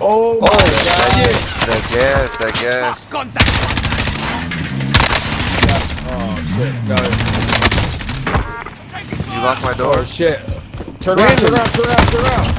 Oh my Oh, god. shit. That gas, that gas. Oh shit. Got it. You locked my Oh door. shit. Turn around, turn around, turn around, turn around.